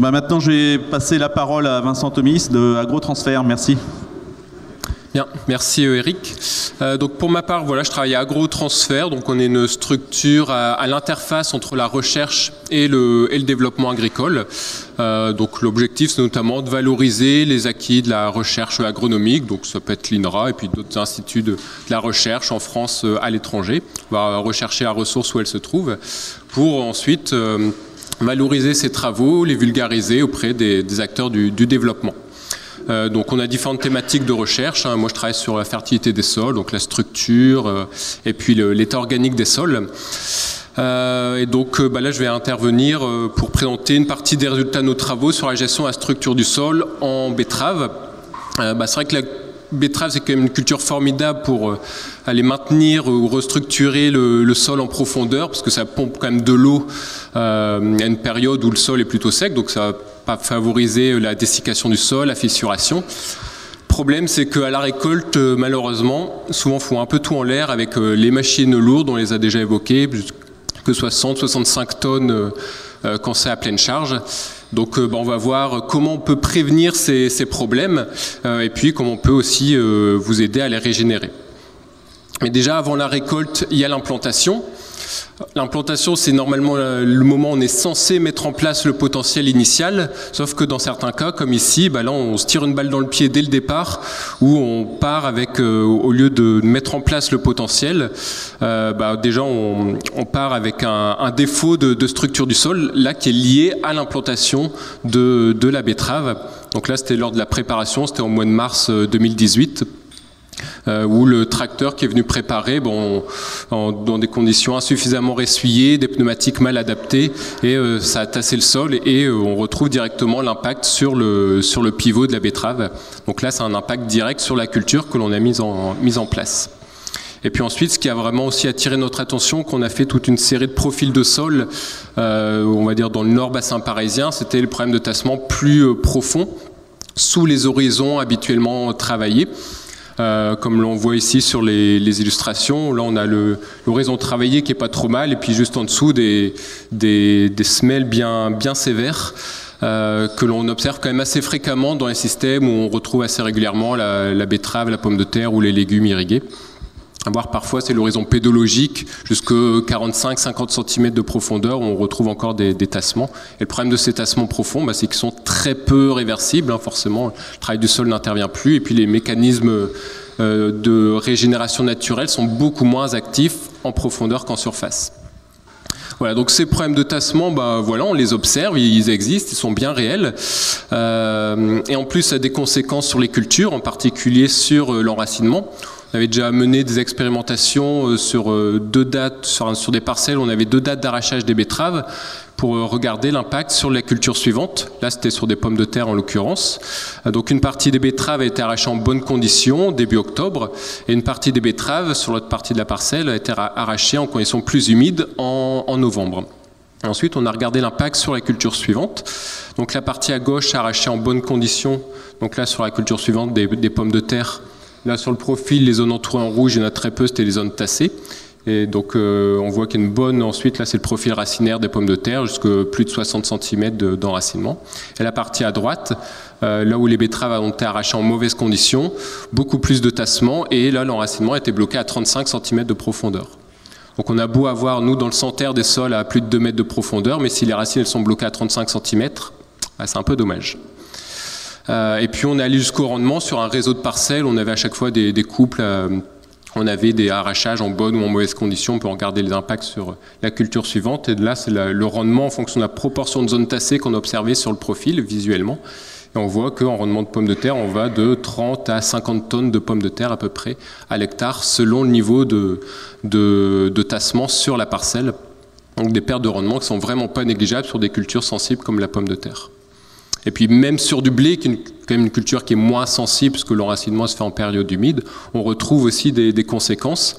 Bah maintenant, je vais passer la parole à Vincent Tomis de AgroTransfert. Merci. Bien, merci euh, Eric. Euh, donc pour ma part, voilà, je travaille à AgroTransfert. Donc on est une structure à, l'interface entre la recherche et le, et le développement agricole. Euh, donc l'objectif, c'est notamment de valoriser les acquis de la recherche agronomique. Donc ça peut être l'INRA et puis d'autres instituts de, la recherche en France, à l'étranger. On va rechercher la ressource où elle se trouve pour ensuite valoriser ces travaux, les vulgariser auprès des, acteurs du, développement. Euh, donc on a différentes thématiques de recherche. Hein. Moi je travaille sur la fertilité des sols, donc la structure euh, et puis l'état organique des sols. Euh, et donc bah là je vais intervenir pour présenter une partie des résultats de nos travaux sur la gestion de la structure du sol en betterave. Bah, c'est vrai que la betterave, c'est quand même une culture formidable pour euh, aller maintenir ou restructurer le, sol en profondeur, parce que ça pompe quand même de l'eau euh, à une période où le sol est plutôt sec, donc ça va pas favoriser la dessiccation du sol, la fissuration. Le problème, c'est qu'à la récolte, euh, malheureusement, souvent font un peu tout en l'air avec les machines lourdes, on les a déjà évoquées, que 60, 65 tonnes quand c'est à pleine charge. Donc euh, bah, on va voir comment on peut prévenir ces, problèmes euh, et puis comment on peut aussi euh, vous aider à les régénérer. Mais déjà avant la récolte, il y a l'implantation. L'implantation, c'est normalement le moment où on est censé mettre en place le potentiel initial, sauf que dans certains cas, comme ici, bah on se tire une balle dans le pied dès le départ, où on part avec, euh, au lieu de mettre en place le potentiel, euh, bah déjà, on, part avec un, défaut de, structure du sol, là, qui est lié à l'implantation de la betterave. Donc là, c'était lors de la préparation, c'était au mois de mars 2018 euh, euh, où le tracteur qui est venu préparer, bon, dans des conditions insuffisamment ressuyées, des pneumatiques mal adaptées, et euh, ça a tassé le sol, et euh, on retrouve directement l'impact sur le, sur le pivot de la betterave. Donc là, c'est un impact direct sur la culture que l'on a mise en, mise en place. Et puis ensuite, ce qui a vraiment aussi attiré notre attention, qu'on a fait toute une série de profils de sol, on va dire dans le nord bassin parisien, c'était le problème de tassement plus profond, sous les horizons habituellement travaillés. Euh, comme l'on voit ici sur les, illustrations. Là, on a l'horizon travaillé qui est pas trop mal, et puis juste en dessous des, des, semelles bien, bien sévères. Euh, que l'on observe quand même assez fréquemment dans les systèmes où on retrouve assez régulièrement la betterave, la pomme de terre ou les légumes irrigués voir parfois c'est l'horizon pédologique jusqu'à 45-50 cm de profondeur où on retrouve encore des, tassements. Et le problème de ces tassements profonds, bah, c'est qu'ils sont très peu réversibles. Hein, forcément, le travail du sol n'intervient plus et puis les mécanismes euh, de régénération naturelle sont beaucoup moins actifs en profondeur qu'en surface. Voilà, donc ces problèmes de tassement, bah, voilà, on les observe, ils existent, ils sont bien réels. Euh, et en plus, ça a des conséquences sur les cultures, en particulier sur euh, l'enracinement. On avait déjà mené des expérimentations euh, sur euh, deux dates, sur, des parcelles, on avait deux dates d'arrachage des betteraves pour euh, regarder l'impact sur la culture suivante. Là, c'était sur des pommes de terre en l'occurrence. Donc une partie des betteraves a été arrachée en bonnes conditions début octobre, et une partie des betteraves sur l'autre partie de la parcelle a été arrachée en conditions plus humides en, novembre. Ensuite, on a regardé l'impact sur la culture suivante. Donc la partie à gauche arrachée en bonnes conditions. Donc là, sur la culture suivante, des pommes de terre Là, sur le profil, les zones entourées en rouge, il y en a très peu, c'était les zones tassées. Et donc, euh, on voit qu'il y a une bonne. Ensuite, là, c'est le profil racinaire des pommes de terre, jusqu'à plus de 60 cm d'enracinement. Et la partie à droite, euh, là où les betteraves ont été arrachées en mauvaises conditions, beaucoup plus de tassement. Et là, l'enracinement été bloqué à 35 cm de profondeur. Donc, on a beau avoir, nous, dans le centre des sols, à plus de 2 mètres de profondeur, mais si les racines elles sont bloquées à 35 cm, bah, c'est un peu dommage. Euh, et puis on est allé jusqu'au rendement sur un réseau de parcelles. On avait à chaque fois des, couples. Euh, on avait des arrachages en bonne ou en mauvaise condition. On peut regarder les impacts sur la culture suivante. Et là, c'est le rendement en fonction de la proportion de zones tassées qu'on a observé sur le profil visuellement. Et on voit qu'en rendement de pommes de terre, on va de 30 à 50 tonnes de pommes de terre à peu près à l'hectare selon le niveau de, de, tassement sur la parcelle. Donc des pertes de rendement qui sont vraiment pas négligeables sur des cultures sensibles comme la pomme de terre. Et puis même sur du blé, qui est quand même une culture qui est moins sensible, parce que l'enracinement se fait en période humide, on retrouve aussi des, conséquences.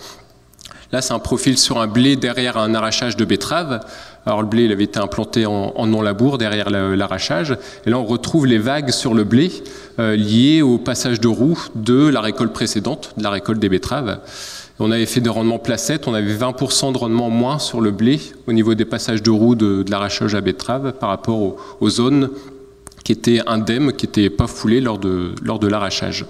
Là, c'est un profil sur un blé derrière un arrachage de betterave. Alors le blé, il avait été implanté en, non-labour derrière l'arrachage. Et là, on retrouve les vagues sur le blé euh, liées au passage de roue de la récolte précédente, de la récolte des betteraves. On avait fait des rendements placettes, on avait 20% de rendement moins sur le blé au niveau des passages de roue de, l'arrachage à betterave par rapport aux, zones qui étaient indemnes, qui n'étaient pas foulées lors de, lors de l'arrachage.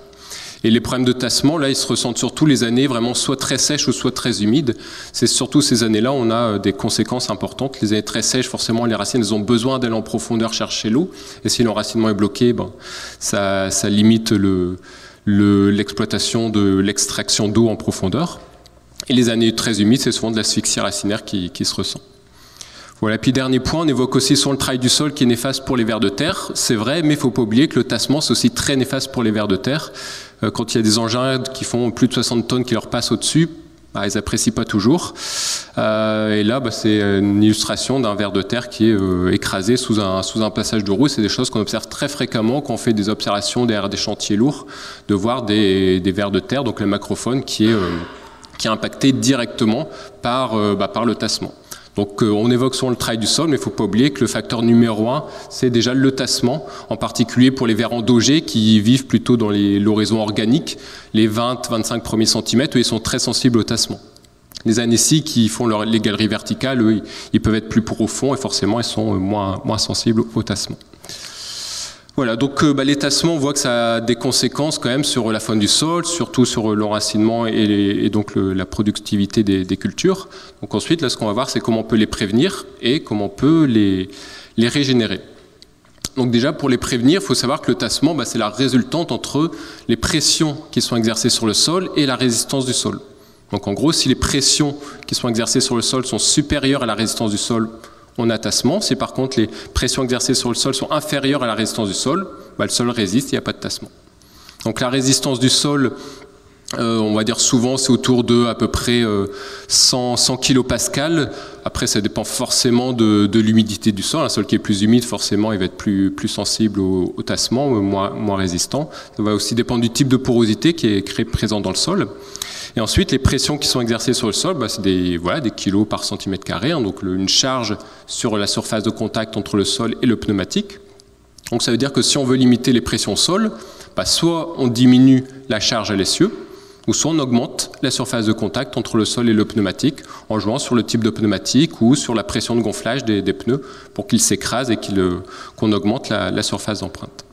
Et les problèmes de tassement, là, ils se ressentent surtout les années vraiment soit très sèches ou soit très humides. C'est surtout ces années-là, on a euh, des conséquences importantes. Les années très sèches, forcément, les racines, elles ont besoin d'aller en profondeur chercher l'eau. Et si l'enracinement est bloqué, ben, ça, ça limite l'exploitation de l'extraction d'eau en profondeur. Et les années très humides, c'est souvent de l'asphyxie racinaire qui, qui se ressent. Voilà, puis dernier point, on évoque aussi sur le travail du sol qui est néfaste pour les vers de terre. C'est vrai, mais il faut pas oublier que le tassement, c'est aussi très néfaste pour les vers de terre. Euh, quand il y a des engins qui font plus de 60 tonnes qui leur passent au-dessus, bah, ils n'apprécient pas toujours. Euh, et là, bah, c'est une illustration d'un ver de terre qui est euh, écrasé sous un, sous un passage de roue. C'est des choses qu'on observe très fréquemment quand on fait des observations derrière des chantiers lourds, de voir des, des vers de terre, donc le macrophone, qui est, qui est impacté directement par, bah, par le tassement. Donc euh, on évoque souvent le travail du sol, mais il ne faut pas oublier que le facteur numéro un, c'est déjà le tassement, en particulier pour les vers endogés qui vivent plutôt dans l'horizon organique, les 20-25 premiers centimètres, où ils sont très sensibles au tassement. Les anécies qui font les galeries verticales, eux, ils peuvent être plus profonds et forcément ils sont moins, moins sensibles au tassement. Voilà, donc euh, bah, l'étassement, on voit que ça a des conséquences quand même sur la faune du sol, surtout sur l'enracinement et, donc la productivité des, cultures. Donc ensuite, là, ce qu'on va voir, c'est comment on peut les prévenir et comment on peut les, les régénérer. Donc déjà, pour les prévenir, il faut savoir que le tassement, bah, c'est la résultante entre les pressions qui sont exercées sur le sol et la résistance du sol. Donc en gros, si les pressions qui sont exercées sur le sol sont supérieures à la résistance du sol, a tassement. Si par contre les pressions exercées sur le sol sont inférieures à la résistance du sol, bah, le sol résiste, il n'y a pas de tassement. Donc la résistance du sol, euh, on va dire souvent c'est autour de à peu près 100, 100 kPa. Après ça dépend forcément de, l'humidité du sol. Un sol qui est plus humide forcément il va être plus, sensible au, tassement, moins, moins résistant. Ça va aussi dépendre du type de porosité qui est créé présent dans le sol. Et ensuite, les pressions qui sont exercées sur le sol, bah, c'est des, voilà, des kilos par centimètre carré, hein, donc une charge sur la surface de contact entre le sol et le pneumatique. Donc ça veut dire que si on veut limiter les pressions sol, bah, soit on diminue la charge à l'essieu, ou soit on augmente la surface de contact entre le sol et le pneumatique en jouant sur le type de pneumatique ou sur la pression de gonflage des, pneus pour qu'ils s'écrasent et euh, qu'on augmente la surface d'empreinte.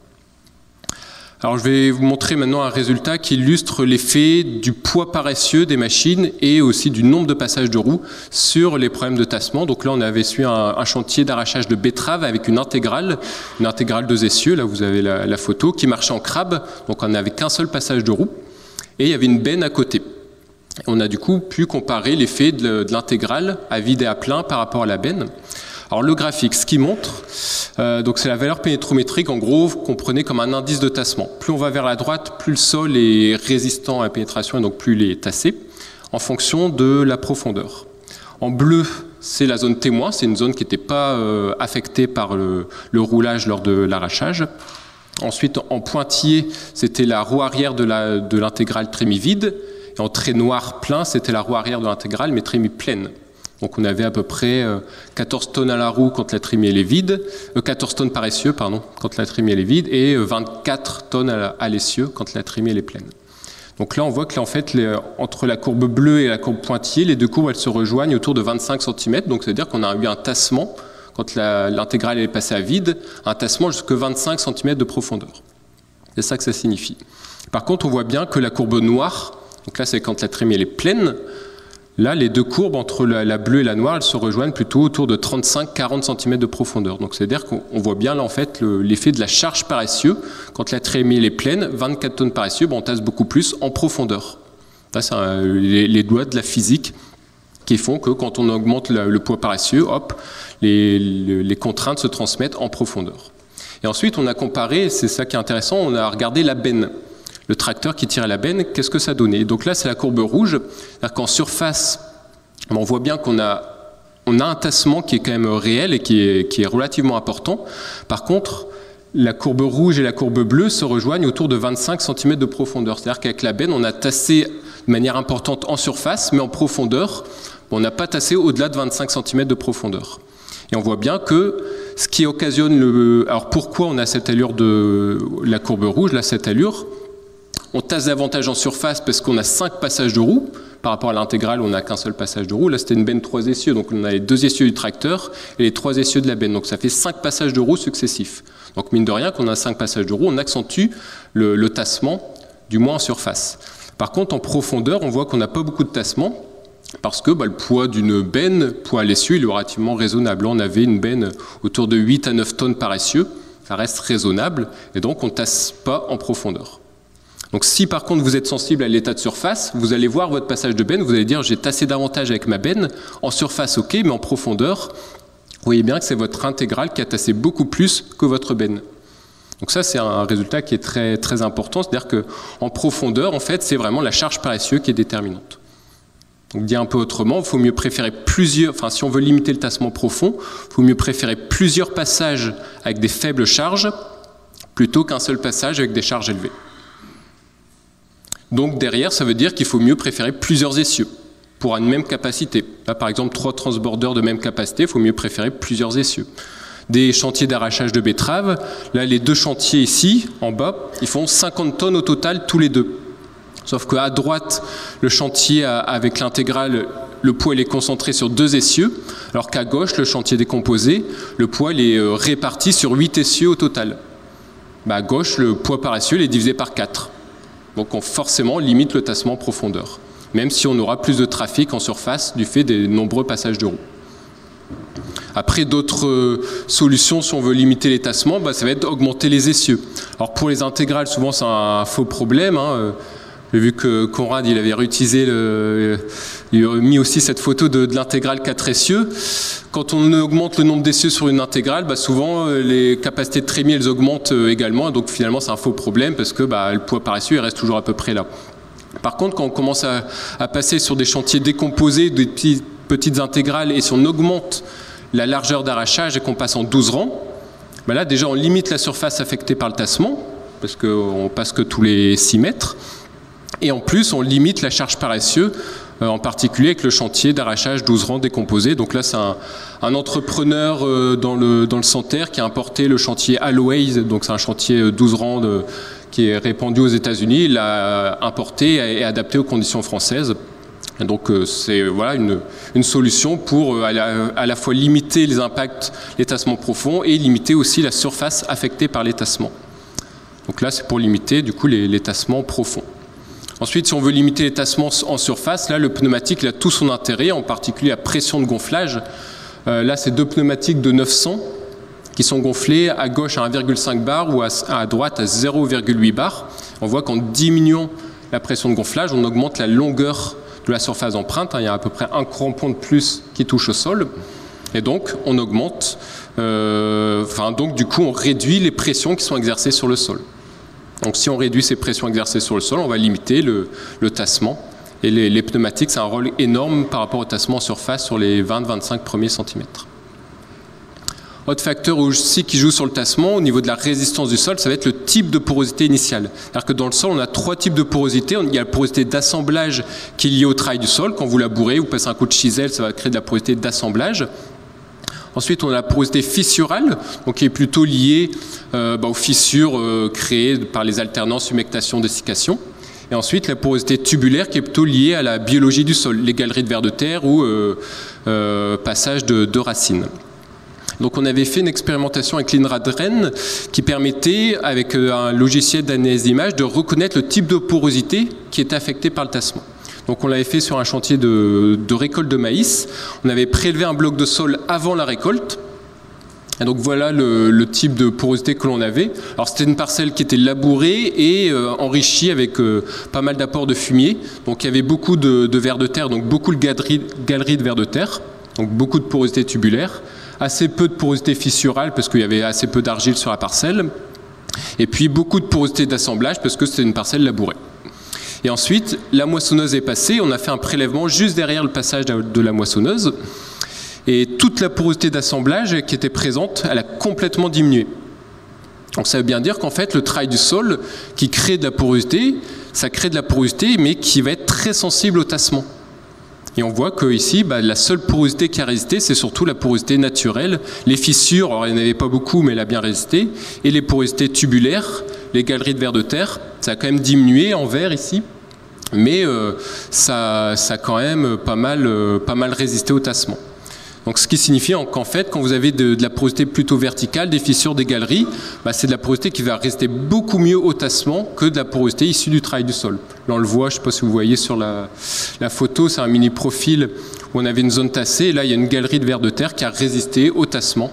Alors je vais vous montrer maintenant un résultat qui illustre l'effet du poids paresseux des machines et aussi du nombre de passages de roues sur les problèmes de tassement. Donc là on avait su un, chantier d'arrachage de betterave avec une intégrale, une intégrale de essieux, là vous avez la, photo, qui marchait en crabe, donc on n'avait qu'un seul passage de roue et il y avait une benne à côté. On a du coup pu comparer l'effet de l'intégrale à vide et à plein par rapport à la benne. Alors le graphique, ce qui montre, euh, c'est la valeur pénétrométrique, en gros, qu'on prenait comme un indice de tassement. Plus on va vers la droite, plus le sol est résistant à la pénétration et donc plus il est tassé, en fonction de la profondeur. En bleu, c'est la zone témoin, c'est une zone qui n'était pas euh, affectée par le, roulage lors de l'arrachage. Ensuite, en pointillé, c'était la roue arrière de l'intégrale trémie vide. Et en trait noir plein, c'était la roue arrière de l'intégrale, mais trémie pleine. Donc on avait à peu près 14 euh, tonnes à la roue quand la trémière est vide, 14 euh, tonnes par essieu, pardon, quand la trémière est vide, et 24 euh, tonnes à l'essieu quand la trémière est pleine. Donc là, on voit que en fait, entre la courbe bleue et la courbe pointillée, les deux courbes elles se rejoignent autour de 25 cm. Donc c'est-à-dire qu'on a eu un tassement quand l'intégrale est passée à vide, un tassement jusqu'à 25 cm de profondeur. C'est ça que ça signifie. Par contre, on voit bien que la courbe noire, donc là c'est quand la trémière est pleine, Là, les deux courbes entre la, bleue et la noire, se rejoignent plutôt autour de 35-40 cm de profondeur. Donc c'est-à-dire qu'on voit bien là en fait l'effet de la charge par essieu. Quand la trémie est pleine, 24 tonnes par essieu, on tasse beaucoup plus en profondeur. c'est les, les, doigts de la physique qui font que quand on augmente le, poids par essieu, hop, les, contraintes se transmettent en profondeur. Et ensuite, on a comparé, c'est ça qui est intéressant, on a regardé la benne le tracteur qui tirait la benne, qu'est-ce que ça donnait? Donc là, c'est la courbe rouge. C'est-à-dire qu'en surface, on voit bien qu'on a, on a un tassement qui est quand même réel et qui est, qui est relativement important. Par contre, la courbe rouge et la courbe bleue se rejoignent autour de 25 cm de profondeur. C'est-à-dire qu'avec la benne, on a tassé de manière importante en surface, mais en profondeur, on n'a pas tassé au-delà de 25 cm de profondeur. Et on voit bien que ce qui occasionne le... Alors pourquoi on a cette allure de la courbe rouge, là, cette allure? On tasse davantage en surface parce qu'on a 5 passages de roue, par rapport à l'intégrale, on n'a qu'un seul passage de roue. Là, c'était une benne trois essieux, donc on a les deux essieux du tracteur et les trois essieux de la benne. Donc ça fait cinq passages de roue successifs. Donc mine de rien, quand on a cinq passages de roue, on accentue le, tassement, du moins en surface. Par contre, en profondeur, on voit qu'on n'a pas beaucoup de tassement parce que bah, le poids d'une benne, poids à l'essieu, il est relativement raisonnable. on avait une benne autour de 8 à 9 tonnes par essieu, ça reste raisonnable, et donc on ne tasse pas en profondeur. Donc si par contre vous êtes sensible à l'état de surface, vous allez voir votre passage de benne, vous allez dire j'ai tassé davantage avec ma benne, en surface ok, mais en profondeur, vous voyez bien que c'est votre intégrale qui a tassé beaucoup plus que votre benne. Donc ça c'est un résultat qui est très, très important, c'est-à-dire qu'en profondeur, en fait, c'est vraiment la charge par essieu qui est déterminante. Donc dit un peu autrement, il faut mieux préférer plusieurs, enfin si on veut limiter le tassement profond, il faut mieux préférer plusieurs passages avec des faibles charges plutôt qu'un seul passage avec des charges élevées. Donc derrière, ça veut dire qu'il faut mieux préférer plusieurs essieux pour une même capacité. Là, par exemple, trois transbordeurs de même capacité, il faut mieux préférer plusieurs essieux. Des chantiers d'arrachage de betteraves, là, les deux chantiers ici, en bas, ils font 50 tonnes au total tous les deux. Sauf qu'à droite, le chantier avec l'intégrale, le poids est concentré sur deux essieux, alors qu'à gauche, le chantier décomposé, le poids est euh, réparti sur huit essieux au total. Bah, à gauche, le poids par essieu est divisé par 4. Donc on forcément limite le tassement en profondeur, même si on aura plus de trafic en surface du fait des nombreux passages de roues. Après, d'autres euh, solutions, si on veut limiter les tassements, bah, ça va être d'augmenter les essieux. Alors pour les intégrales, souvent c'est un faux problème. Hein, euh, j'ai vu que Conrad, il avait réutilisé, le, il a mis aussi cette photo de, l'intégrale 4 essieux. Quand on augmente le nombre d'essieux sur une intégrale, bah souvent euh, les capacités de trémie, elles augmentent euh, également. Donc finalement, c'est un faux problème parce que bah, le poids par essieu, il reste toujours à peu près là. Par contre, quand on commence à, passer sur des chantiers décomposés, des petites intégrales, et si on augmente la largeur d'arrachage et qu'on passe en 12 rangs, bah là déjà on limite la surface affectée par le tassement, parce qu'on passe que tous les 6 mètres. Et en plus, on limite la charge par essieu, euh, en particulier avec le chantier d'arrachage 12 rangs décomposés. Donc là, c'est un, entrepreneur euh, dans le, dans le Santerre qui a importé le chantier Alloways, donc c'est un chantier 12 euh, rangs qui est répandu aux États-Unis. Il l'a importé et adapté aux conditions françaises. donc c'est voilà une, une, solution pour à la, fois limiter les impacts, l'étassement profond et limiter aussi la surface affectée par l'étassement. Donc là, c'est pour limiter du coup l'étassement profond. Ensuite, si on veut limiter les tassements en surface, là, le pneumatique a tout son intérêt, en particulier la pression de gonflage. Euh, là, c'est deux pneumatiques de 900 qui sont gonflés à gauche à 1,5 bar ou à, droite à 0,8 bar. On voit qu'en diminuant la pression de gonflage, on augmente la longueur de la surface d'empreinte. Il y a à peu près un crampon de plus qui touche au sol. Et donc, on augmente, euh, enfin, donc, du coup, on réduit les pressions qui sont exercées sur le sol. Donc si on réduit ces pressions exercées sur le sol, on va limiter le, tassement. Et les, pneumatiques, c'est un rôle énorme par rapport au tassement en surface sur les 20-25 premiers centimètres. Autre facteur aussi qui joue sur le tassement au niveau de la résistance du sol, ça va être le type de porosité initiale. C'est-à-dire que dans le sol, on a trois types de porosité. Il y a la porosité d'assemblage qui est liée au travail du sol. Quand vous labourez, vous passez un coup de chisel, ça va créer de la porosité d'assemblage. Ensuite, on a la porosité fissurale, qui est plutôt liée euh, bah, aux fissures euh, créées par les alternances humectation-dessiccation. Et ensuite, la porosité tubulaire qui est plutôt liée à la biologie du sol, les galeries de vers de terre ou euh, passage de, racines. Donc on avait fait une expérimentation avec l'INRADREN qui permettait, avec un logiciel d'analyse d'image, de reconnaître le type de porosité qui est affecté par le tassement. Donc on l'avait fait sur un chantier de, récolte de maïs. On avait prélevé un bloc de sol avant la récolte. Et donc voilà le, type de porosité que l'on avait. Alors c'était une parcelle qui était labourée et euh, enrichie avec euh, pas mal d'apports de fumier. Donc il y avait beaucoup de, de vers de terre, donc beaucoup de galeries, de vers de terre, donc beaucoup de porosité tubulaire, assez peu de porosité fissurale parce qu'il y avait assez peu d'argile sur la parcelle, et puis beaucoup de porosité d'assemblage parce que c'était une parcelle labourée. Et ensuite, la moissonneuse est passée, on a fait un prélèvement juste derrière le passage de la moissonneuse. Et toute la porosité d'assemblage qui était présente, elle a complètement diminué. Donc ça veut bien dire qu'en fait, le travail du sol qui crée de la porosité, ça crée de la porosité, mais qui va être très sensible au tassement. Et on voit que ici, bah, la seule porosité qui a résisté, c'est surtout la porosité naturelle. Les fissures, alors il n'y en avait pas beaucoup, mais elle a bien résisté. Et les porosités tubulaires, les galeries de verre de terre, ça a quand même diminué en vert ici. mais ça, ça a quand même pas mal, pas mal résisté au tassement. Donc, ce qui signifie qu'en fait, quand vous avez de, la porosité plutôt verticale, des fissures, des galeries, bah, c'est de la porosité qui va rester beaucoup mieux au tassement que de la porosité issue du travail du sol. Là, on le voit, je ne sais pas si vous voyez sur la, photo, c'est un mini profil où on avait une zone tassée, et là, il y a une galerie de verre de terre qui a résisté au tassement.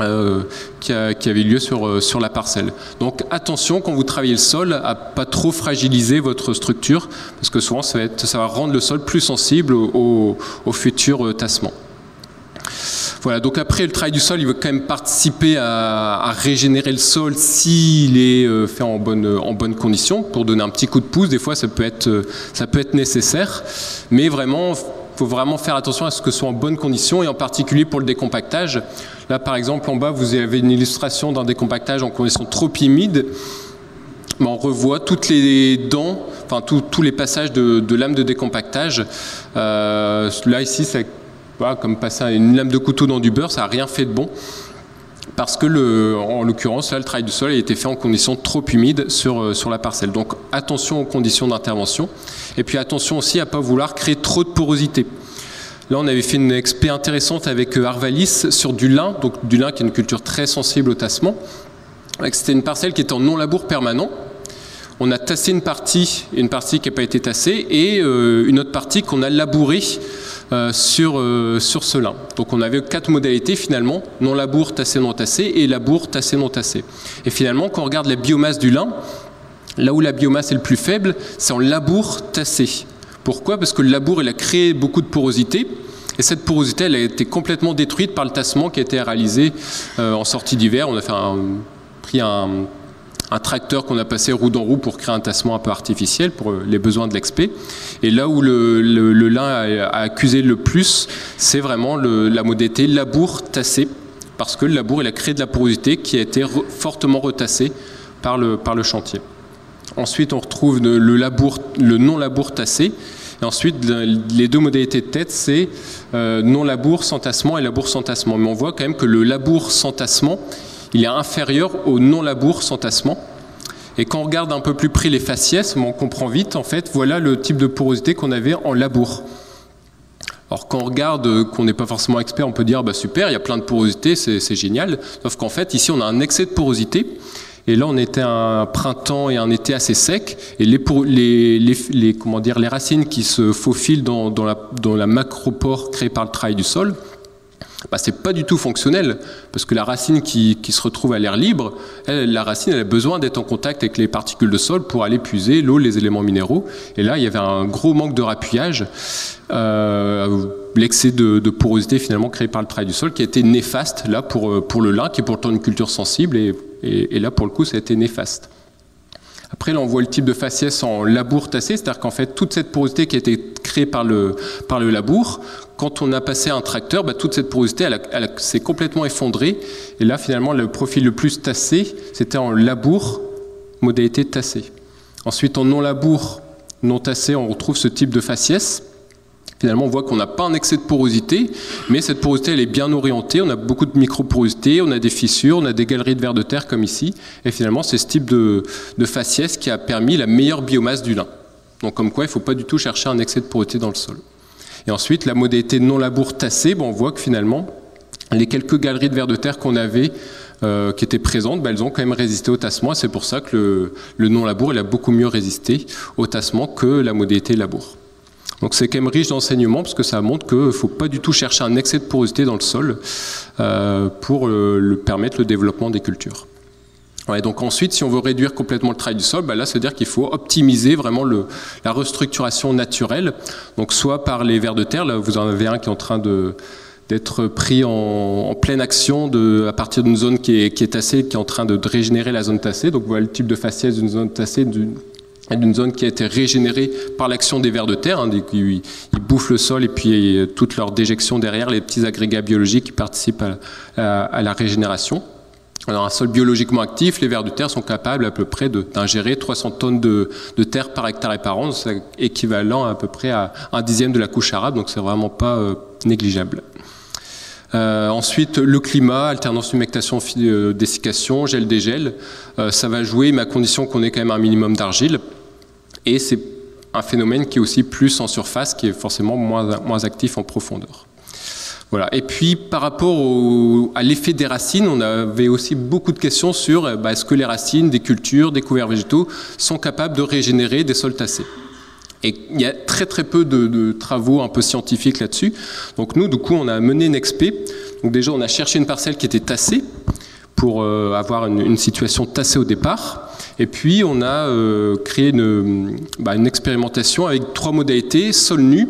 Euh, qui, avait lieu sur, euh, sur la parcelle. Donc attention quand vous travaillez le sol à pas trop fragiliser votre structure parce que souvent ça va, ça va rendre le sol plus sensible au, au futur euh, tassement. Voilà, donc après le travail du sol, il veut quand même participer à, régénérer le sol s'il est fait en bonne, en bonne condition, pour donner un petit coup de pouce. Des fois, ça peut être, ça peut être nécessaire, mais vraiment, faut vraiment faire attention à ce que ce soit en bonne condition et en particulier pour le décompactage. Là, par exemple, en bas, vous avez une illustration d'un décompactage en conditions trop humides. on revoit toutes les dents, tous les passages de, lames de décompactage. Euh, là, ici, c'est comme passer une lame de couteau dans du beurre, ça n'a rien fait de bon. Parce que, en l'occurrence, là, le travail du sol a été fait en conditions trop humides sur, euh, sur la parcelle. Donc attention aux conditions d'intervention. Et puis attention aussi à ne pas vouloir créer trop de porosité. Là, on avait fait une expé intéressante avec euh, Arvalis sur du lin, donc du lin qui est une culture très sensible au tassement. C'était une parcelle qui était en non-labour permanent. On a tassé une partie, une partie qui n'a pas été tassée, et euh, une autre partie qu'on a labourée euh, sur, sur ce lin. Donc on avait quatre modalités finalement, non labour, tassé, non tassé et labour, tassé, non tassé. Et finalement, quand on regarde la biomasse du lin, là où la biomasse est le plus faible, c'est en labour tassé. Pourquoi? Parce que le labour, a créé beaucoup de porosité, et cette porosité, a été complètement détruite par le tassement qui a été réalisé euh, en sortie d'hiver. On a pris un, tracteur qu'on a passé roue dans roue pour créer un tassement un peu artificiel pour euh, les besoins de l'expé. Et là où le, lin a, accusé le plus, c'est vraiment la modalité labour tassé, parce que le labour il a créé de la porosité qui a été fortement retassée le, par le chantier. Ensuite, on retrouve le, labour, le non-labour tassé. Ensuite, les deux modalités de tête, c'est euh, non-labour sans tassement et labour sans tassement. Mais on voit quand même que le labour sans tassement, il est inférieur au non-labour sans tassement. Et quand on regarde un peu plus près les faciès, on comprend vite, en fait, voilà le type de porosité qu'on avait en labour. Alors quand on regarde, euh, qu'on n'est pas forcément expert, on peut dire bah super, il y a plein de porosité, c'est génial. Sauf qu'en fait, ici, on a un excès de porosité. Et là, on était un printemps et un été assez sec. Et les, les, comment dire, les racines qui se faufilent dans, la, dans la macropore créée par le travail du sol, bah, c'est pas du tout fonctionnel, parce que la racine qui, se retrouve à l'air libre, la racine elle a besoin d'être en contact avec les particules de sol pour aller puiser l'eau, les éléments minéraux. Et là, il y avait un gros manque de rappuyage, euh, l'excès de, porosité finalement créé par le travail du sol, qui a été néfaste là pour, euh, pour le lin, qui est pourtant une culture sensible, et, et là pour le coup, ça a été néfaste. Après, là, on voit le type de faciès en labour tassé, c'est-à-dire qu'en fait, toute cette porosité qui a été créée par le, par le labour, quand on a passé un tracteur, bah, toute cette porosité, s'est complètement effondrée. Et là, finalement, le profil le plus tassé, c'était en labour, modalité tassé. Ensuite, en non-labour, non tassé, on retrouve ce type de faciès. Finalement, on voit qu'on n'a pas un excès de porosité, mais cette porosité, elle est bien orientée. On a beaucoup de micro-porosité, on a des fissures, on a des galeries de verre de terre comme ici. Et finalement, c'est ce type de, faciès qui a permis la meilleure biomasse du lin. Donc, comme quoi, il ne faut pas du tout chercher un excès de porosité dans le sol. Et ensuite, la modalité non labour tassée, on voit que finalement, les quelques galeries de verre de terre qu'on avait, euh, qui étaient présentes, ben, elles ont quand même résisté au tassement. C'est pour ça que le, le non-labour, il a beaucoup mieux résisté au tassement que la modalité labour. Donc c'est quand même riche d'enseignements parce que ça montre qu'il ne faut pas du tout chercher un excès de porosité dans le sol euh, pour euh, permettre le développement des cultures. donc ensuite, si on veut réduire complètement le travail du sol, bah là, c'est-à-dire qu'il faut optimiser vraiment la restructuration naturelle. Donc soit par les vers de terre, là vous en avez un qui est en train d'être pris en, pleine action à partir d'une zone qui est, qui est tassée, qui est en train de, régénérer la zone tassée. Donc voilà le type de faciès d'une zone tassée, d'une zone qui a été régénérée par l'action des vers de terre. Hein, ils, bouffent le sol et puis euh, toute leur déjection derrière, les petits agrégats biologiques qui participent à, la régénération. Alors un sol biologiquement actif, les vers de terre sont capables à peu près d'ingérer 300 tonnes de, terre par hectare et par an, c'est équivalent à, peu près à un dixième de la couche arabe, donc c'est vraiment pas euh, négligeable. Euh, ensuite, le climat, alternance humectation, dessiccation, gel-dégel, ça va jouer, mais à condition qu'on ait quand même un minimum d'argile. Et c'est un phénomène qui est aussi plus en surface, qui est forcément moins, actif en profondeur. Et puis par rapport à l'effet des racines, on avait aussi beaucoup de questions sur bah, est-ce que les racines des cultures, des couverts végétaux sont capables de régénérer des sols tassés? Et il y a très très peu de, travaux un peu scientifiques là-dessus. Donc nous, du coup, on a mené une expé. Donc déjà, on a cherché une parcelle qui était tassée pour euh, avoir une, situation tassée au départ. Et puis, on a euh, créé une, bah, une, expérimentation avec trois modalités, sol nu,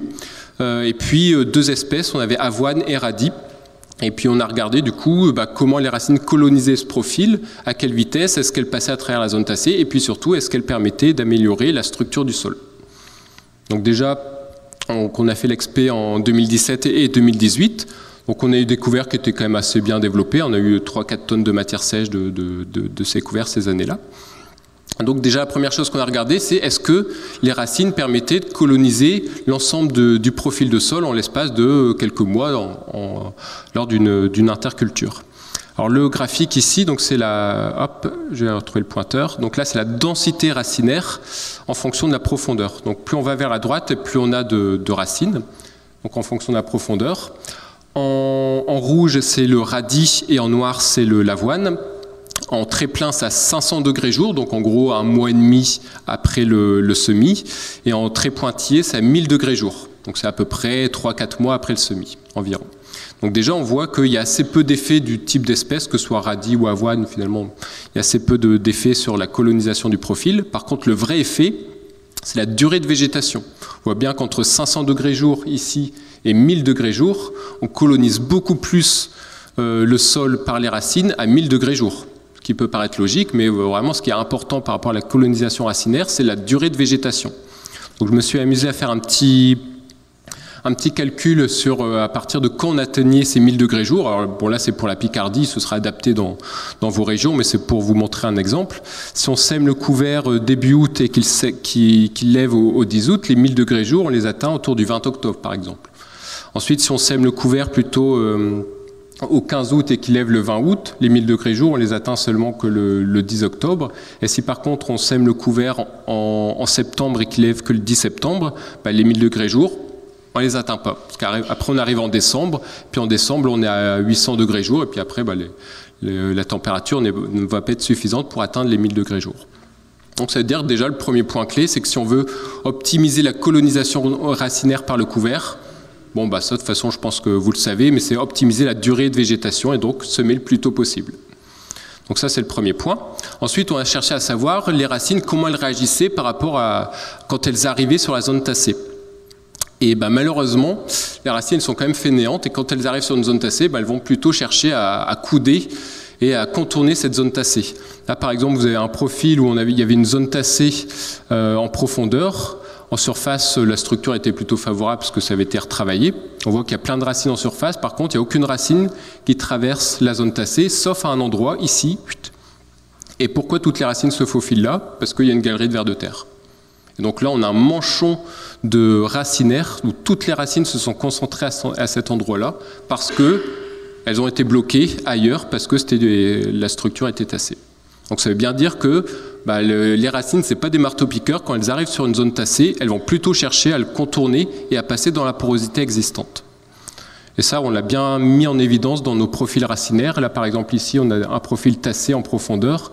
euh, et puis deux espèces, on avait avoine et radis. Et puis on a regardé du coup bah, comment les racines colonisaient ce profil, à quelle vitesse, est-ce qu'elles passaient à travers la zone tassée, et puis surtout est-ce qu'elles permettaient d'améliorer la structure du sol. Donc déjà, on, a fait l'expé en 2017 et 2018. Donc on a eu des couverts qui étaient quand même assez bien développés. On a eu 3-4 tonnes de matière sèche de, ces couverts ces années-là. Donc déjà la première chose qu'on a regardé, c'est est-ce que les racines permettaient de coloniser l'ensemble du profil de sol en l'espace de quelques mois lors d'une interculture. Alors le graphique ici, donc c'est la, hop, le pointeur. Donc là, c'est la densité racinaire en fonction de la profondeur. Donc plus on va vers la droite, plus on a de, racines. Donc en fonction de la profondeur. En, rouge, c'est le radis et en noir, c'est le l'avoine. En très plein, c'est à 500 degrés jour, donc en gros un mois et demi après le, le semis. Et en très pointillé, c'est à 1000 degrés jour. Donc c'est à peu près 3-4 mois après le semis environ. Donc déjà, on voit qu'il y a assez peu d'effets du type d'espèce, que ce soit radis ou avoine, finalement, il y a assez peu d'effets sur la colonisation du profil. Par contre, le vrai effet, c'est la durée de végétation. On voit bien qu'entre 500 degrés jour ici et 1000 degrés jour, on colonise beaucoup plus euh, le sol par les racines à 1000 degrés jour. Ce qui peut paraître logique, mais vraiment ce qui est important par rapport à la colonisation racinaire, c'est la durée de végétation. Donc je me suis amusé à faire un petit un petit calcul sur euh, à partir de quand on atteignait ces 1000 degrés jour. Alors bon là c'est pour la Picardie, ce sera adapté dans, vos régions, mais c'est pour vous montrer un exemple. Si on sème le couvert euh, début août et qu'il lève au, 10 août, les 1000 degrés jour, on les atteint autour du 20 octobre par exemple. Ensuite, si on sème le couvert plutôt euh, au 15 août et qu'il lève le 20 août, les 1000 degrés jour, on les atteint seulement que le, 10 octobre. Et si par contre on sème le couvert en, septembre et qu'il lève que le 10 septembre, bah, les 1000 degrés jour, on les atteint pas. Parce qu'après, on arrive en décembre, puis en décembre, on est à 800 degrés jour, et puis après, bah, la température ne va pas être suffisante pour atteindre les 1000 degrés jour. Donc ça veut dire déjà le premier point clé, c'est que si on veut optimiser la colonisation racinaire par le couvert, bon bah ça de toute façon je pense que vous le savez, mais c'est optimiser la durée de végétation et donc semer le plus tôt possible. Donc ça c'est le premier point. Ensuite on a cherché à savoir les racines, comment elles réagissaient par rapport à quand elles arrivaient sur la zone tassée. Et bah, malheureusement, les racines sont quand même fainéantes et quand elles arrivent sur une zone tassée, bah, elles vont plutôt chercher à, couder et à contourner cette zone tassée. Là, par exemple, vous avez un profil où il y avait une zone tassée euh, en profondeur. En surface, la structure était plutôt favorable parce que ça avait été retravaillé. On voit qu'il y a plein de racines en surface. Par contre, il n'y a aucune racine qui traverse la zone tassée, sauf à un endroit, ici. Et pourquoi toutes les racines se faufilent là? Parce qu'il y a une galerie de vers de terre. Et donc là, on a un manchon de racinaires où toutes les racines se sont concentrées à cet endroit-là parce que elles ont été bloquées ailleurs parce que la structure était tassée. Donc ça veut bien dire que bah, les racines, ce pas des marteaux-piqueurs. Quand elles arrivent sur une zone tassée, elles vont plutôt chercher à le contourner et à passer dans la porosité existante. Et ça, on l'a bien mis en évidence dans nos profils racinaires. Là, par exemple, ici, on a un profil tassé en profondeur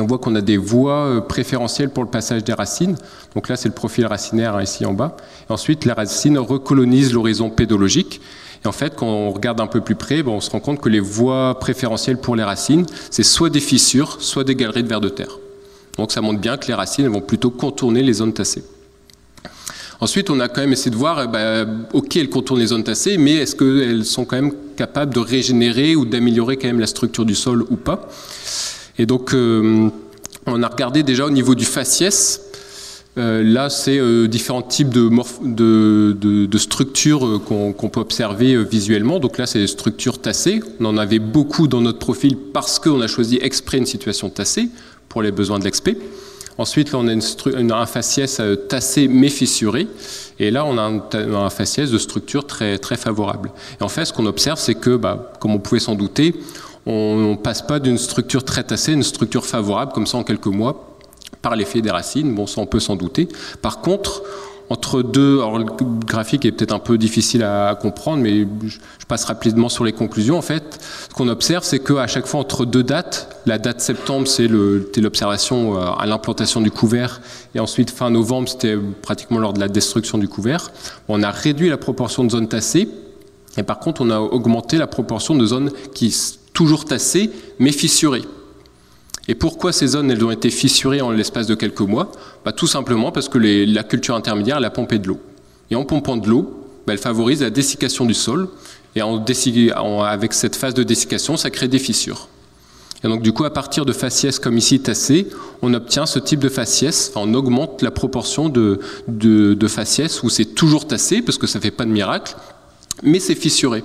on voit qu'on a des voies euh, préférentielles pour le passage des racines. Donc là, c'est le profil racinaire hein, ici en bas. Ensuite, les racines recolonisent l'horizon pédologique. Et en fait, quand on regarde un peu plus près, on se rend compte que les voies préférentielles pour les racines, c'est soit des fissures, soit des galeries de vers de terre. Donc ça montre bien que les racines vont plutôt contourner les zones tassées. Ensuite, on a quand même essayé de voir, ben, ok, elles contournent les zones tassées, mais est-ce qu'elles sont quand même capables de régénérer ou d'améliorer quand même la structure du sol ou pas? Et donc, euh, on a regardé déjà au niveau du faciès. Euh, là, c'est euh, différents types de, structures qu'on peut observer visuellement. Donc là, c'est des structures tassées. On en avait beaucoup dans notre profil parce qu'on a choisi exprès une situation tassée pour les besoins de l'expé. Ensuite, là, on a un faciès tassé mais fissuré. Et là, on a un, faciès de structure très, très favorable. Et en fait, ce qu'on observe, c'est que, bah, comme on pouvait s'en douter, on ne passe pas d'une structure très tassée à une structure favorable, comme ça en quelques mois, par l'effet des racines. Bon, ça on peut s'en douter. Par contre, entre deux, alors le graphique est peut-être un peu difficile à, comprendre, mais je, passe rapidement sur les conclusions. En fait, ce qu'on observe, c'est qu'à chaque fois entre deux dates, la date septembre, c'est l'observation euh, à l'implantation du couvert, et ensuite fin novembre, c'était pratiquement lors de la destruction du couvert. On a réduit la proportion de zones tassées, et par contre, on a augmenté la proportion de zones qui toujours tassées, mais fissurées. Et pourquoi ces zones elles ont été fissurées en l'espace de quelques mois? Bah, Tout simplement parce que la culture intermédiaire elle a pompé de l'eau. Et en pompant de l'eau, bah, elle favorise la dessiccation du sol. Et avec cette phase de dessiccation, ça crée des fissures. Et donc du coup, à partir de faciès comme ici tassé, on obtient ce type de faciès, on augmente la proportion de, de, faciès où c'est toujours tassé, parce que ça ne fait pas de miracle, mais c'est fissuré.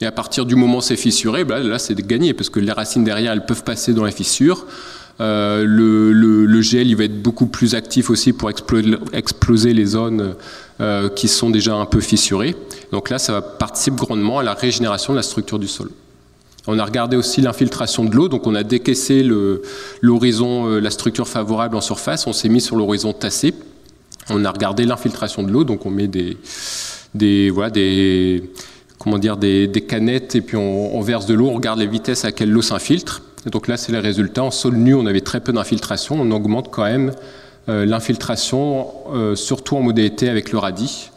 Et à partir du moment où c'est fissuré, bah, là c'est gagné, parce que les racines derrière, elles peuvent passer dans la fissure. Euh, le, gel, il va être beaucoup plus actif aussi pour exploser, les zones euh, qui sont déjà un peu fissurées. Donc là, ça participe grandement à la régénération de la structure du sol. On a regardé aussi l'infiltration de l'eau, donc on a décaissé l'horizon, euh, la structure favorable en surface, on s'est mis sur l'horizon tassé. On a regardé l'infiltration de l'eau, donc on met des, voilà, des, comment dire, des, canettes et puis on, verse de l'eau, on regarde les vitesses à laquelle l'eau s'infiltre. Et donc là, c'est les résultats. En sol nu, on avait très peu d'infiltration. On augmente quand même euh, l'infiltration, euh, surtout en modalité avec le radis,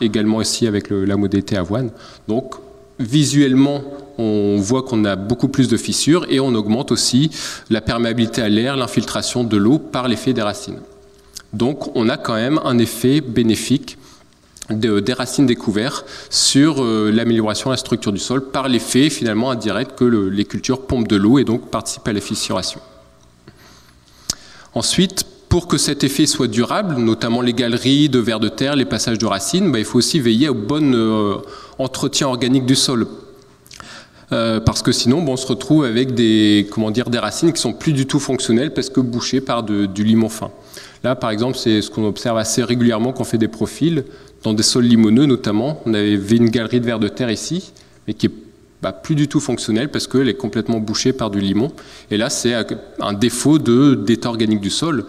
également aussi avec la modalité avoine. Donc visuellement, on voit qu'on a beaucoup plus de fissures et on augmente aussi la perméabilité à l'air, l'infiltration de l'eau par l'effet des racines. Donc on a quand même un effet bénéfique des racines découvertes sur euh, l'amélioration de la structure du sol par l'effet finalement indirect que les cultures pompent de l'eau et donc participent à la fissuration. Ensuite, pour que cet effet soit durable, notamment les galeries de vers de terre, les passages de racines, bah, il faut aussi veiller au bon euh, entretien organique du sol. Euh, parce que sinon, bon, on se retrouve avec des, comment dire, racines qui sont plus du tout fonctionnelles parce que bouchées par du limon fin. Là, par exemple, c'est ce qu'on observe assez régulièrement quand on fait des profils dans des sols limoneux notamment. On avait une galerie de vers de terre ici, mais qui est plus du tout fonctionnelle parce qu'elle est complètement bouchée par du limon. Et là, c'est un défaut d'état organique du sol.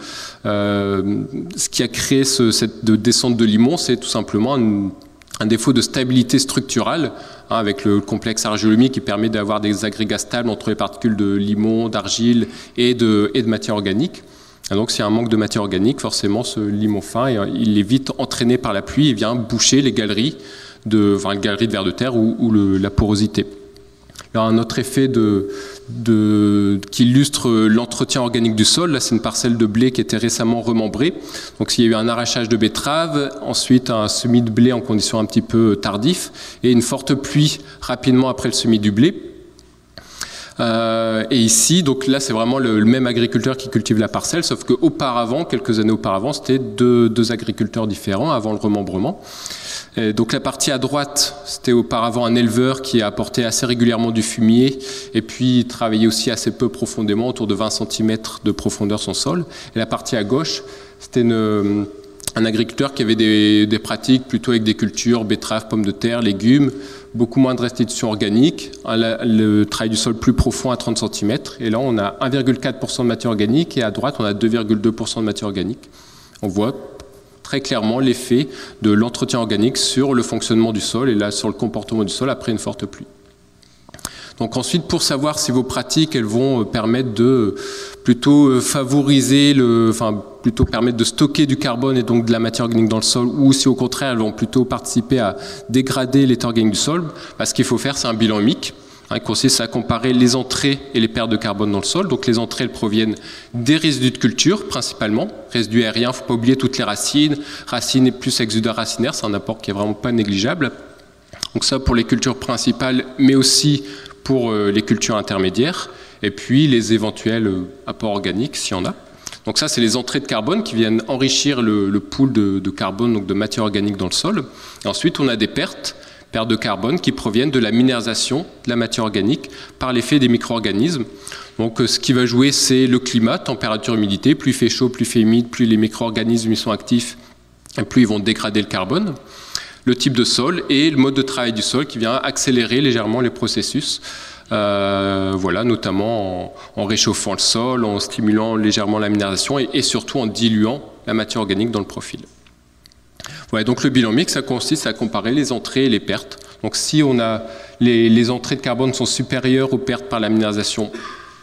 Euh, ce qui a créé cette descente de limon, c'est tout simplement un, défaut de stabilité structurale hein, avec le complexe argilomie qui permet d'avoir des agrégats stables entre les particules de limon, d'argile et de, et de matière organique donc s'il y a un manque de matière organique, forcément ce limon fin, il est vite entraîné par la pluie et vient boucher les galeries de, enfin, les galeries de verre de terre ou, la porosité. Alors un autre effet de, qui illustre l'entretien organique du sol, là c'est une parcelle de blé qui était récemment remembrée. Donc s'il y a eu un arrachage de betterave, ensuite un semis de blé en conditions un petit peu tardif et une forte pluie rapidement après le semis du blé, euh, et ici, donc là, c'est vraiment le, même agriculteur qui cultive la parcelle, sauf qu'auparavant, quelques années auparavant, c'était deux, agriculteurs différents avant le remembrement. donc la partie à droite, c'était auparavant un éleveur qui a apporté assez régulièrement du fumier et puis travaillait aussi assez peu profondément, autour de 20 cm de profondeur son sol. Et la partie à gauche, c'était un agriculteur qui avait des, des, pratiques plutôt avec des cultures, betteraves, pommes de terre, légumes, beaucoup moins de restitution organique, le travail du sol plus profond à 30 cm, et là on a 1,4% de matière organique, et à droite on a 2,2% de matière organique. On voit très clairement l'effet de l'entretien organique sur le fonctionnement du sol, et là sur le comportement du sol après une forte pluie. Donc ensuite, pour savoir si vos pratiques, elles vont euh, permettre de plutôt euh, favoriser le, enfin plutôt permettre de stocker du carbone et donc de la matière organique dans le sol, ou si au contraire elles vont plutôt participer à dégrader l'état organique du sol, ce qu'il faut faire, c'est un bilan mic hein, qui consiste à comparer les entrées et les pertes de carbone dans le sol. Donc les entrées, elles proviennent des résidus de culture principalement, résidus aériens, faut pas oublier toutes les racines, racines et plus exudat racinaire, c'est un apport qui est vraiment pas négligeable. Donc ça pour les cultures principales, mais aussi pour euh, les cultures intermédiaires, et puis les éventuels euh, apports organiques, s'il y en a. Donc ça, c'est les entrées de carbone qui viennent enrichir le, pool de, carbone, donc de matière organique dans le sol. Ensuite, on a des pertes, pertes de carbone qui proviennent de la minéralisation de la matière organique par l'effet des micro-organismes. Donc euh, ce qui va jouer, c'est le climat, température, humidité. Plus il fait chaud, plus il fait humide, plus les micro-organismes sont actifs, et plus ils vont dégrader le carbone. Le type de sol et le mode de travail du sol qui vient accélérer légèrement les processus. Euh, voilà, notamment en, réchauffant le sol, en stimulant légèrement la minéralisation et, surtout en diluant la matière organique dans le profil. Voilà, donc le bilan mix, ça consiste à comparer les entrées et les pertes. Donc si on a les, entrées de carbone sont supérieures aux pertes par la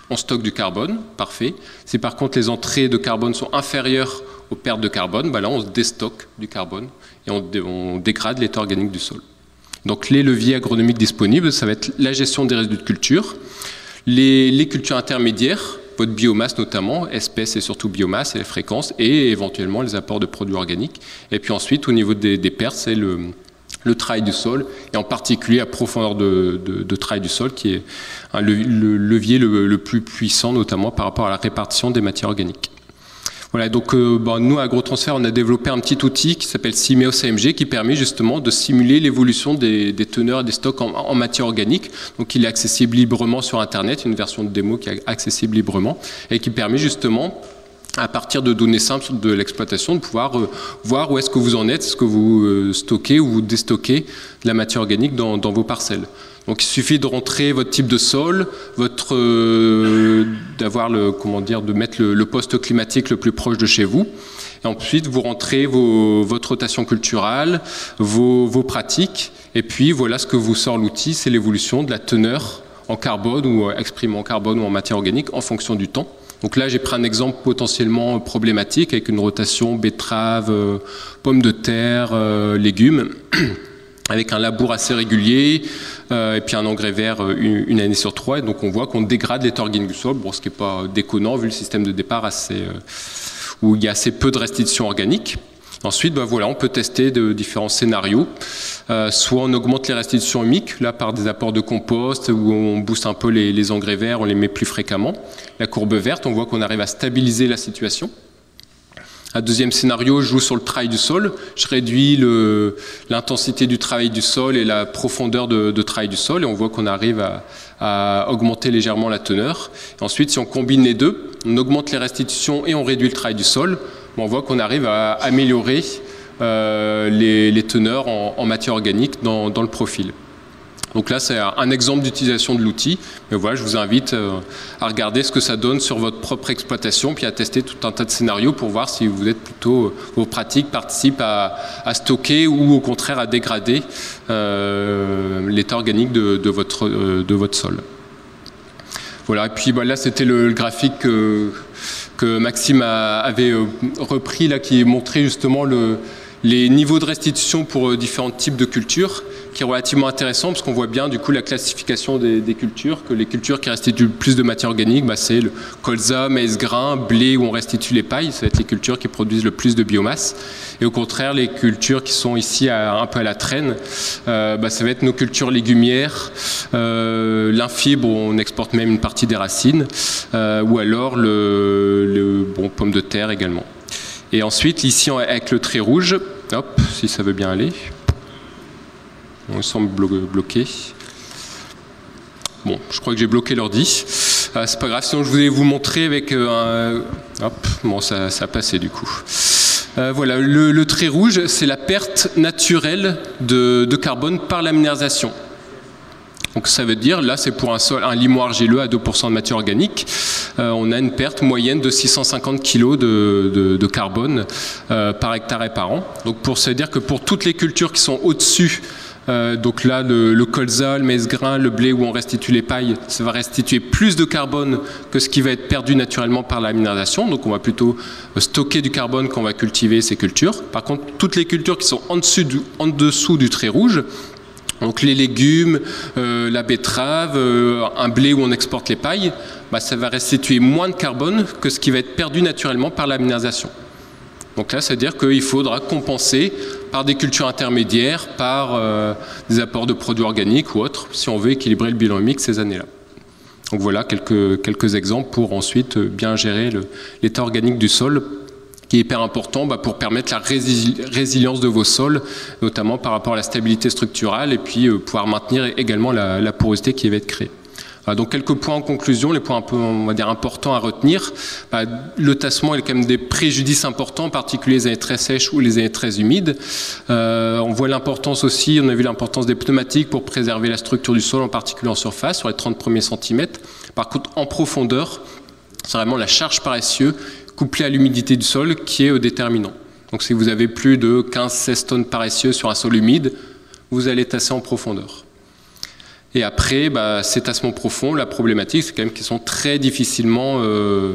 on stocke du carbone, parfait. Si par contre les entrées de carbone sont inférieures aux pertes de carbone, bah là on se déstocke du carbone et on, dégrade l'état organique du sol. Donc les leviers agronomiques disponibles, ça va être la gestion des résidus de culture, les, cultures intermédiaires, votre biomasse notamment, espèces et surtout biomasse et les fréquences, et éventuellement les apports de produits organiques. Et puis ensuite, au niveau des, pertes, c'est le, travail du sol, et en particulier la profondeur de, travail du sol, qui est le, levier le, plus puissant, notamment par rapport à la répartition des matières organiques. Voilà, donc euh, nous, à AgroTransfert, on a développé un petit outil qui s'appelle Simeos AMG qui permet justement de simuler l'évolution des, teneurs et des stocks en, matière organique. Donc il est accessible librement sur Internet, une version de démo qui est accessible librement et qui permet justement à partir de données simples de l'exploitation, de pouvoir euh, voir où est-ce que vous en êtes, ce que vous euh, stockez ou vous déstockez de la matière organique dans vos parcelles. Donc il suffit de rentrer votre type de sol, votre euh, d'avoir le comment dire de mettre le, poste climatique le plus proche de chez vous. Et ensuite vous rentrez vos, votre rotation culturelle, vos, vos, pratiques, et puis voilà ce que vous sort l'outil, c'est l'évolution de la teneur en carbone ou euh, exprimée en carbone ou en matière organique en fonction du temps. Donc là, j'ai pris un exemple potentiellement problématique avec une rotation betterave, euh, pommes de terre, légumes. avec un labour assez régulier euh, et puis un engrais vert euh, une, année sur trois. Et donc on voit qu'on dégrade l'état organique du sol, bon, ce qui n'est pas déconnant vu le système de départ assez, euh, où il y a assez peu de restitution organique. Ensuite, bah voilà, on peut tester de différents scénarios. soit on augmente les restitutions humiques, là par des apports de compost, où on booste un peu les, les engrais verts, on les met plus fréquemment. La courbe verte, on voit qu'on arrive à stabiliser la situation. Un deuxième scénario, joue sur le travail du sol. Je réduis l'intensité du travail du sol et la profondeur de, travail du sol et on voit qu'on arrive à, augmenter légèrement la teneur. ensuite, si on combine les deux, on augmente les restitutions et on réduit le travail du sol, on voit qu'on arrive à améliorer euh, les, teneurs en, matière organique dans le profil. Donc là, c'est un exemple d'utilisation de l'outil. Mais voilà, je vous invite euh, à regarder ce que ça donne sur votre propre exploitation, puis à tester tout un tas de scénarios pour voir si vous êtes plutôt, euh, vos pratiques participent à, stocker ou au contraire à dégrader euh, l'état organique de, votre, de votre sol. Voilà, et puis bah, là, c'était le, graphique que, que Maxime avait repris, là, qui montrait justement le, les niveaux de restitution pour différents types de cultures qui est relativement intéressant parce qu'on voit bien du coup la classification des, cultures, que les cultures qui restituent plus de matière organique, bah, c'est le colza, maïs grain, blé où on restitue les pailles, ça va être les cultures qui produisent le plus de biomasse. Et au contraire, les cultures qui sont ici un peu à la traîne, euh, bah, ça va être nos cultures légumières, euh, l'infibre où on exporte même une partie des racines, euh, ou alors le, le bon, pomme de terre également. Et ensuite, ici avec le trait rouge, hop, si ça veut bien aller. On semble bloqué. Bon, je crois que j'ai bloqué l'ordi. Euh, c'est pas grave, sinon je voulais vous montrer avec euh, un... Hop, bon, ça, ça a passé du coup. Euh, voilà, le, trait rouge, c'est la perte naturelle de, carbone par la. Donc ça veut dire, là c'est pour un sol, un limon argileux à 2% de matière organique, on a une perte moyenne de 650 kg de, carbone par hectare et par an. Donc pour se dire que pour toutes les cultures qui sont au-dessus euh, donc là, le, colza, le maïs-grain, le blé où on restitue les pailles, ça va restituer plus de carbone que ce qui va être perdu naturellement par la minéralisation. Donc on va plutôt euh, stocker du carbone quand on va cultiver ces cultures. Par contre, toutes les cultures qui sont en, dessous du trait rouge, donc les légumes, euh, la betterave, un blé où on exporte les pailles, bah, ça va restituer moins de carbone que ce qui va être perdu naturellement par la. Donc là, c'est-à-dire qu'il faudra compenser par des cultures intermédiaires, par euh, des apports de produits organiques ou autres, si on veut équilibrer le bilan humique ces années-là. Donc voilà quelques, quelques exemples pour ensuite bien gérer l'état organique du sol, qui est hyper important bah, pour permettre la résilience de vos sols, notamment par rapport à la stabilité structurelle, et puis euh, pouvoir maintenir également la, porosité qui va être créée. donc quelques points en conclusion, les points un peu on va dire importants à retenir. Bah, le tassement a quand même des préjudices importants, en particulier les années très sèches ou les années très humides. Euh, on voit l'importance aussi, on a vu l'importance des pneumatiques pour préserver la structure du sol, en particulier en surface, sur les 30 premiers centimètres. Par contre, en profondeur, c'est vraiment la charge par couplée à l'humidité du sol qui est déterminant. Donc si vous avez plus de 15-16 tonnes par essieu sur un sol humide, vous allez tasser en profondeur. Et après, bah, ces tassements profonds, la problématique, c'est quand même qu'ils sont très difficilement, euh,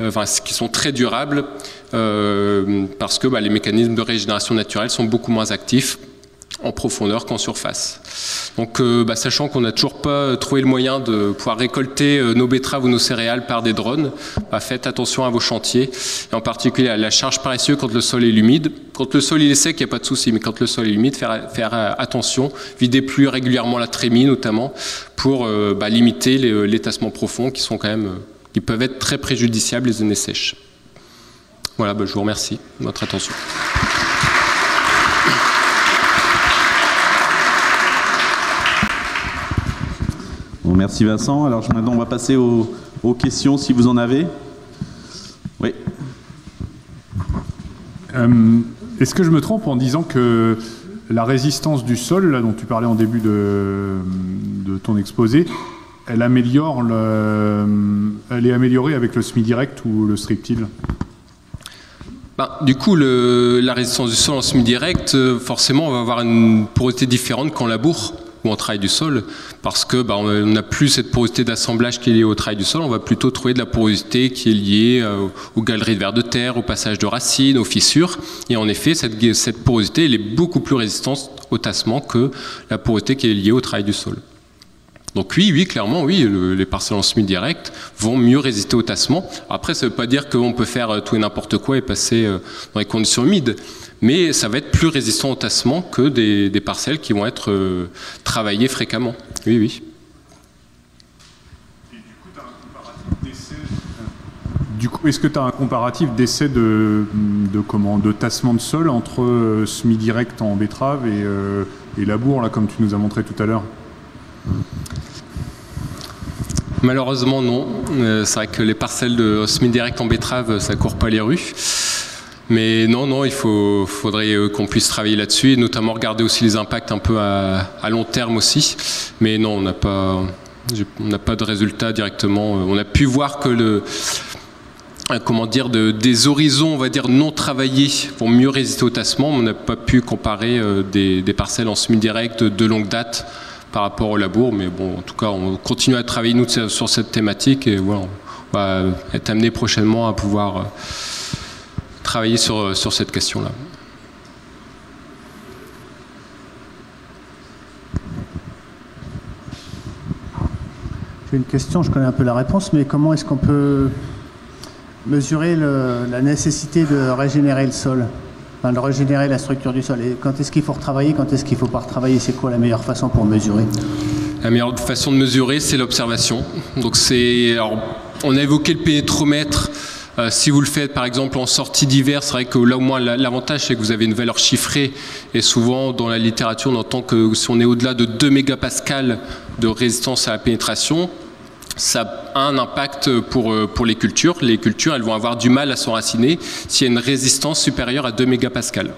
euh, enfin, qu'ils sont très durables, euh, parce que bah, les mécanismes de régénération naturelle sont beaucoup moins actifs en profondeur qu'en surface. Donc, euh, bah, sachant qu'on n'a toujours pas trouvé le moyen de pouvoir récolter euh, nos betteraves ou nos céréales par des drones, bah, faites attention à vos chantiers, en particulier à la charge par essieu quand le sol est humide. Quand le sol est sec, il n'y a pas de souci, mais quand le sol est humide, faire, euh, attention, vider plus régulièrement la trémie notamment, pour bah, limiter les, les tassements profonds qui sont quand même, qui peuvent être très préjudiciables les années sèches. Voilà, je vous remercie de votre attention. Merci Vincent. Alors maintenant, on va passer aux, questions si vous en avez. Oui. Euh, est-ce que je me trompe en disant que la résistance du sol, là, dont tu parlais en début de, ton exposé, elle améliore elle est améliorée avec le semi-direct ou le strip-till ben, du coup, la résistance du sol en semi-direct, euh, forcément, on va avoir une porosité différente qu'en labour ou en travail du sol, parce que bah, on n'a plus cette porosité d'assemblage qui est liée au travail du sol, on va plutôt trouver de la porosité qui est liée euh, aux galeries de verre de terre, au passage de racines, aux fissures. Et en effet, cette, cette porosité elle est beaucoup plus résistante au tassement que la porosité qui est liée au travail du sol. Donc oui, oui, clairement, oui, les parcelles en semi-direct vont mieux résister au tassement. Après, ça ne veut pas dire qu'on peut faire euh, tout et n'importe quoi et passer euh, dans les conditions humides mais ça va être plus résistant au tassement que des, parcelles qui vont être euh, travaillées fréquemment. Oui, oui. Du coup, est-ce que tu as un comparatif d'essai de, de, comment, de tassement de sol entre euh, semi-direct en betterave et, euh, et, labour, là, comme tu nous as montré tout à l'heure? Malheureusement, non. c'est vrai que les parcelles de semi-direct en betterave, ça court pas les rues. Mais non, non, il faudrait euh, qu'on puisse travailler là-dessus et notamment regarder aussi les impacts un peu à, long terme aussi. Mais non, on n'a pas, on n'a pas de résultats directement. On a pu voir que le, euh, comment dire, de, des horizons, on va dire, non travaillés vont mieux résister au tassement. On n'a pas pu comparer euh, des, parcelles en semi-direct de longue date par rapport au labour. Mais bon, en tout cas, on continue à travailler nous sur cette thématique et on va être amené prochainement à pouvoir travailler sur, euh, sur cette question-là. J'ai une question, je connais un peu la réponse, mais comment est-ce qu'on peut mesurer la nécessité de régénérer le sol? Enfin, de régénérer la structure du sol. Et quand est-ce qu'il faut retravailler, quand est-ce qu'il ne faut pas retravailler? C'est quoi la meilleure façon pour mesurer? La meilleure façon de mesurer, c'est l'observation. Donc c'est, on a évoqué le pénétromètre si vous le faites par exemple en sortie d'hiver, c'est vrai que là au moins l'avantage c'est que vous avez une valeur chiffrée et souvent dans la littérature on entend que si on est au-delà de 2 mégapascales de résistance à la pénétration, ça a un impact pour, euh, pour les cultures. Les cultures, elles vont avoir du mal à s'enraciner s'il y a une résistance supérieure à 2 mégapascales.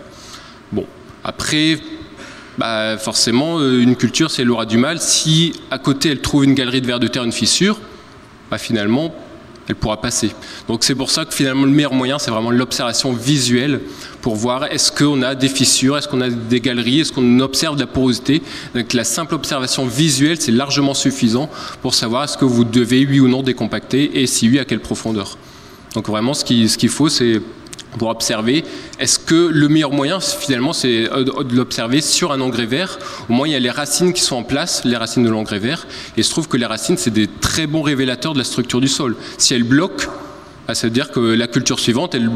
Bon, après, bah forcément, euh, une culture, si elle aura du mal, si à côté elle trouve une galerie de verre de terre, une fissure, bah finalement, elle pourra passer. Donc c'est pour ça que finalement le meilleur moyen, c'est vraiment l'observation visuelle pour voir est-ce qu'on a des fissures, est-ce qu'on a des galeries, est-ce qu'on observe de la porosité. Donc la simple observation visuelle, c'est largement suffisant pour savoir est-ce que vous devez, oui ou non, décompacter et si oui, à quelle profondeur. Donc vraiment, ce qu'il ce qu'il faut, c'est pour observer. Est-ce que le meilleur moyen, finalement, c'est euh, de l'observer sur un engrais vert? Au moins, il y a les racines qui sont en place, les racines de l'engrais vert. Et il se trouve que les racines, c'est des très bons révélateurs de la structure du sol. Si elles bloquent, bah, ça veut dire que la culture suivante, elle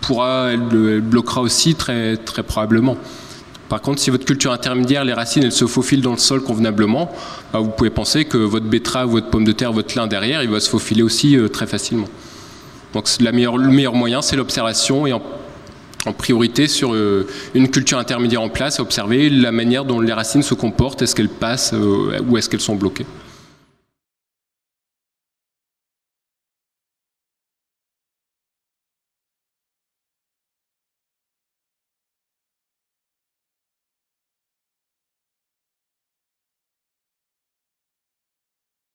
pourra, elle, bloquera aussi très, très probablement. Par contre, si votre culture intermédiaire, les racines, elles se faufilent dans le sol convenablement, bah, vous pouvez penser que votre betterave, votre pomme de terre, votre lin derrière, il va se faufiler aussi euh, très facilement. Donc le meilleur moyen, c'est l'observation et en, priorité sur euh, une culture intermédiaire en place, observer la manière dont les racines se comportent, est-ce qu'elles passent euh, ou est-ce qu'elles sont bloquées.